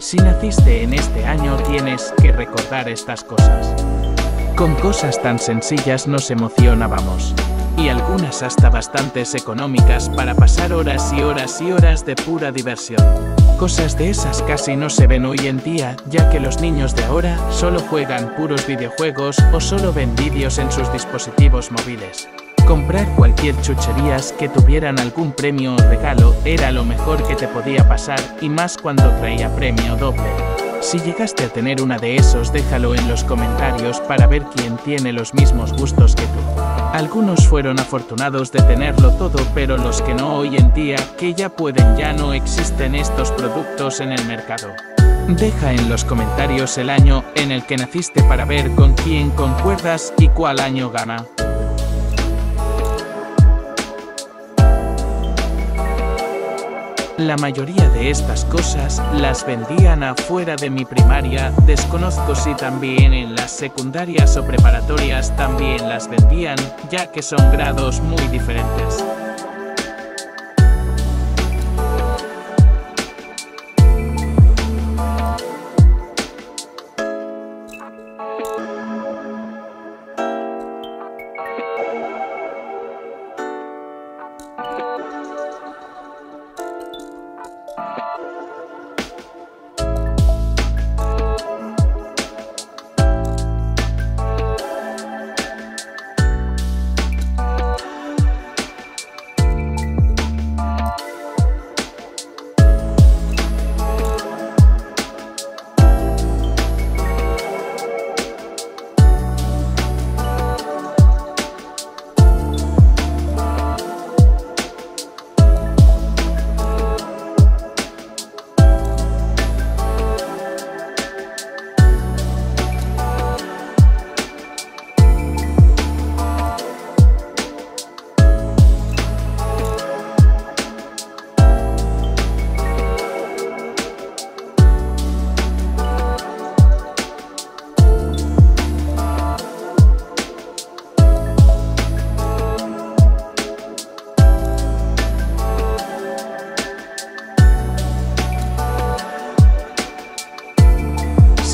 Si naciste en este año tienes que recordar estas cosas. Con cosas tan sencillas nos emocionábamos. Y algunas hasta bastantes económicas para pasar horas y horas y horas de pura diversión. Cosas de esas casi no se ven hoy en día, ya que los niños de ahora solo juegan puros videojuegos o solo ven vídeos en sus dispositivos móviles. Comprar cualquier chucherías que tuvieran algún premio o regalo era lo mejor que te podía pasar y más cuando traía premio doble. Si llegaste a tener una de esos déjalo en los comentarios para ver quién tiene los mismos gustos que tú. Algunos fueron afortunados de tenerlo todo pero los que no hoy en día que ya pueden ya no existen estos productos en el mercado. Deja en los comentarios el año en el que naciste para ver con quién concuerdas y cuál año gana. La mayoría de estas cosas las vendían afuera de mi primaria, desconozco si también en las secundarias o preparatorias también las vendían, ya que son grados muy diferentes.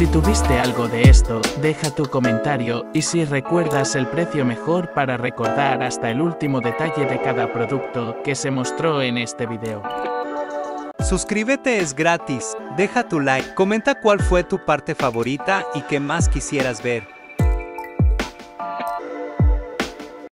Si tuviste algo de esto, deja tu comentario y si recuerdas el precio mejor para recordar hasta el último detalle de cada producto que se mostró en este video. Suscríbete es gratis, deja tu like, comenta cuál fue tu parte favorita y qué más quisieras ver.